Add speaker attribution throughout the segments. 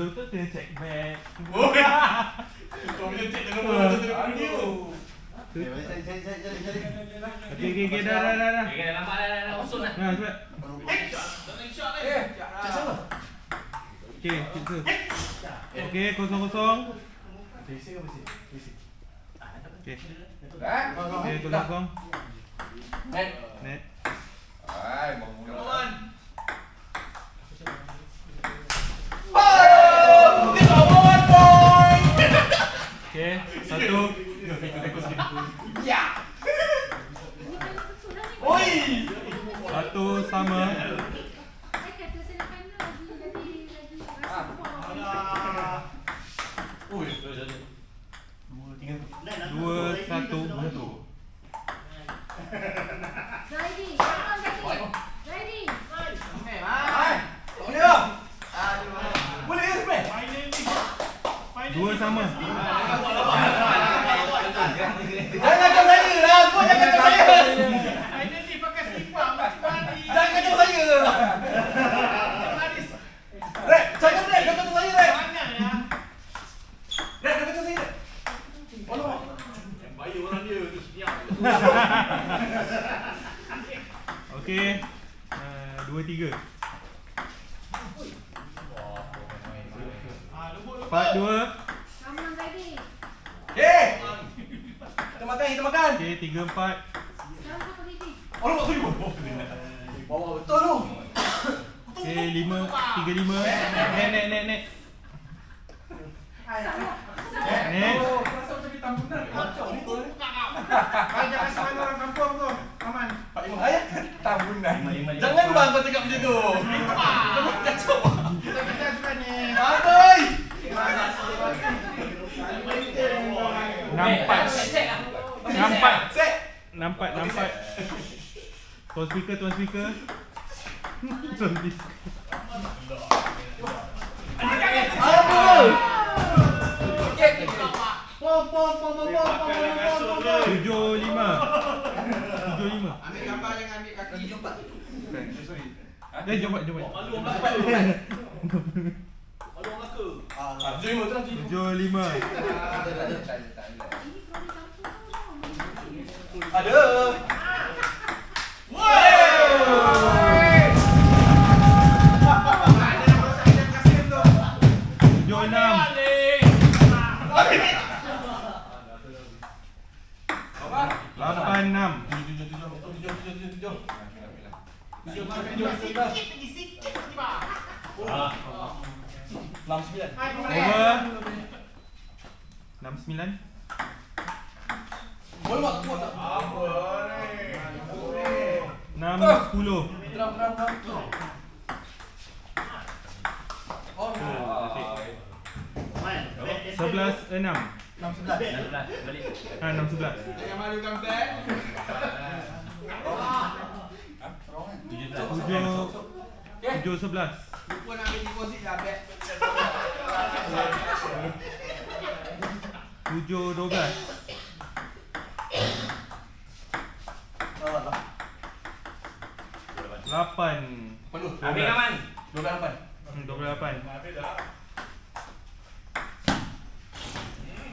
Speaker 1: betul-betul kena check back.
Speaker 2: Oh, Kau punya cek dengan bola tu dia
Speaker 3: cari, cari.
Speaker 1: Okey okey okey dah dah dah.
Speaker 4: Okay, dah nampak dah, dah, dah kosong dah.
Speaker 1: Nah, cepat.
Speaker 2: Eh, cek sama.
Speaker 1: Okey, kita. Okey, kosong kosong.
Speaker 3: Basic ke basic? Basic.
Speaker 1: Okey.
Speaker 2: Eh?
Speaker 1: Okey, kosong kosong.
Speaker 2: Net.
Speaker 1: Net.
Speaker 2: Hai, mau mula. Come on.
Speaker 1: Okey, satu.
Speaker 2: Ya. Oi.
Speaker 1: Satu sama.
Speaker 2: Oi.
Speaker 3: Dua, tiga.
Speaker 1: Dua, satu.
Speaker 3: Satu.
Speaker 5: Zaidi, come on Zaidi. Zaidi.
Speaker 2: Hai. Tak boleh ah. Boleh ke sebenarnya?
Speaker 1: Dua sama.
Speaker 2: Jangan kacau saya lah. Kau jangan kacau saya. Jangan kacau saya. Rek, jangan Rek. Jangan kacau saya Rek. Rek, jangan kacau saya Rek. Alamak.
Speaker 1: Okey. Uh, dua tiga. Empat dua.
Speaker 5: Come on Zaidi.
Speaker 2: Eh. Kita makan, kita makan.
Speaker 1: Okey, tiga empat.
Speaker 5: Sekarang kau pergi ni.
Speaker 2: Alamak, tu juga. Bawa betul tu.
Speaker 1: Okey, lima, tiga lima.
Speaker 2: Oh, rasa macam kita tambunan. Kacau betul ni.
Speaker 6: Jangan sama orang kampung tu. Aman.
Speaker 2: Pak Imam ayah Jangan bang kau cakap macam tu. Kau kacau.
Speaker 6: Kita kita ni.
Speaker 2: Aduh.
Speaker 1: Nampak. Nampak. Nampak, nampak. Tuan speaker, tuan speaker. Tuan speaker.
Speaker 2: Aduh. Okey.
Speaker 6: Pom pom pom pom pom pom pom pom.
Speaker 1: Tujuh lima. Tujuh lima.
Speaker 6: Ambil gambar jangan ambil kaki.
Speaker 1: Eh, jom buat, jom buat.
Speaker 2: Ah, tujuh lima tu nanti.
Speaker 1: Tujuh lima.
Speaker 5: Ini produk kampung tau.
Speaker 2: Ada.
Speaker 6: Ada nak rosak dia kasih tu.
Speaker 1: Tujuh enam. Lapan enam.
Speaker 2: Tujuh, tujuh, tujuh, tujuh, tujuh, tujuh, tujuh.
Speaker 6: Sikit tiba.
Speaker 2: Enam sembilan.
Speaker 1: Over. Enam.
Speaker 2: Boleh buat kuat tak?
Speaker 1: Enam sepuluh.
Speaker 2: Terang, terang, terang. Oh,
Speaker 1: Sebelas enam.
Speaker 2: enam sebelas.
Speaker 4: Balik.
Speaker 1: Ha, enam sebelas.
Speaker 6: Malukan Ben.
Speaker 1: Tujuh. Tujuh sebelas.
Speaker 6: Lupa nak ambil deposit dah Bet.
Speaker 1: Tujuh dua belas. Lapan.
Speaker 2: Penuh.
Speaker 4: Ambil kaman.
Speaker 2: Dua belas lapan.
Speaker 1: Hmm, Dua puluh lapan.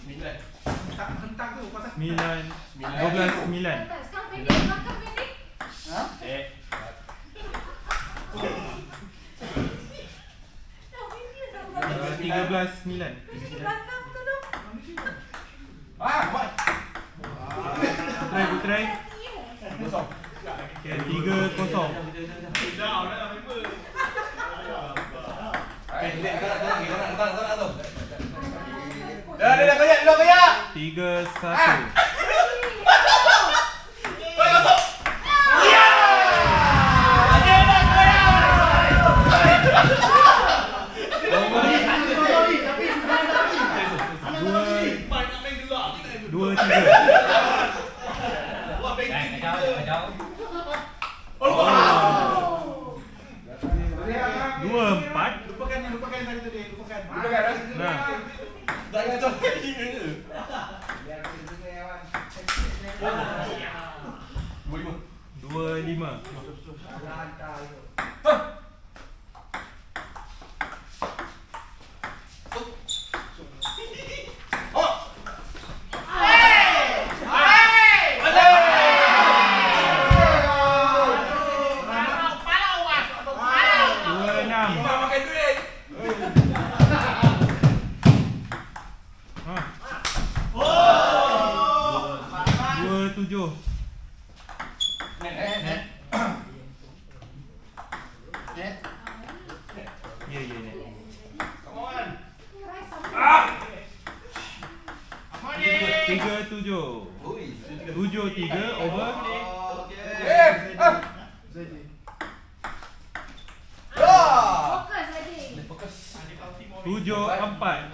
Speaker 2: Sembilan.
Speaker 6: Tak hentak tu pasal
Speaker 1: Sembilan. Dua belas sembilan.
Speaker 5: Sekarang pendek, belakang pendek.
Speaker 4: Eh.
Speaker 1: Tiga belas sembilan.
Speaker 2: Ah, buat.
Speaker 1: Try, try. Tiga kosong.
Speaker 2: Tiga kosong. Dah, dah, dah, dah, dah, dah, dah, dah, dah,
Speaker 1: dah, dah, Dua. Dua
Speaker 4: kacau.
Speaker 1: Dua empat.
Speaker 6: Lupakan ni, lupakan tadi tu dia, lupakan.
Speaker 2: Lupakan, dah.
Speaker 1: Nah.
Speaker 2: Jangan kacau lagi ke?
Speaker 6: Biar kita dengar Wan.
Speaker 2: Dua lima.
Speaker 1: Dua lima.
Speaker 2: Tujuh.
Speaker 1: Net, net, net. Net.
Speaker 2: Ya ya ni.
Speaker 5: Come on.
Speaker 6: Ah.
Speaker 2: Tiga tujuh. Tujuh tiga over.
Speaker 5: Eh, ah. Ah.
Speaker 6: Fokus lagi.
Speaker 2: Tujuh empat.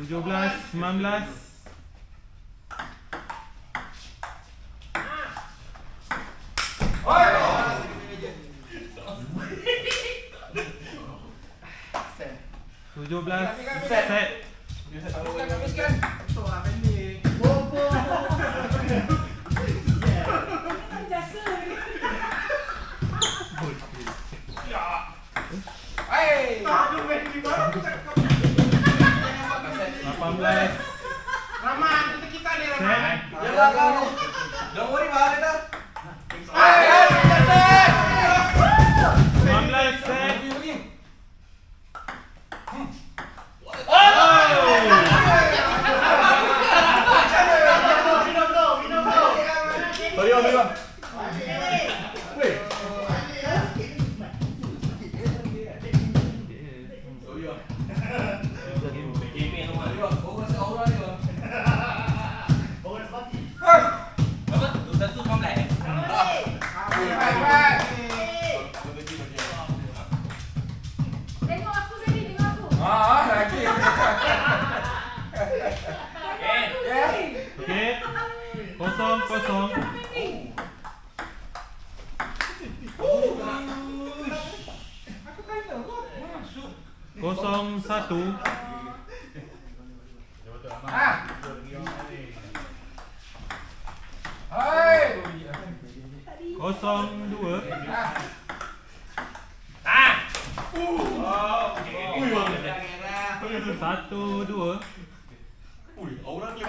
Speaker 2: tujuh belas, sembilan belas tujuh belas, set tujuh belas, set
Speaker 3: Jangan
Speaker 2: Yeah. Kosong kosong. Satu.
Speaker 5: Ah. Hai.
Speaker 2: Kosong dua.
Speaker 5: Ah.
Speaker 2: Satu dua.
Speaker 5: Ui, aura ni.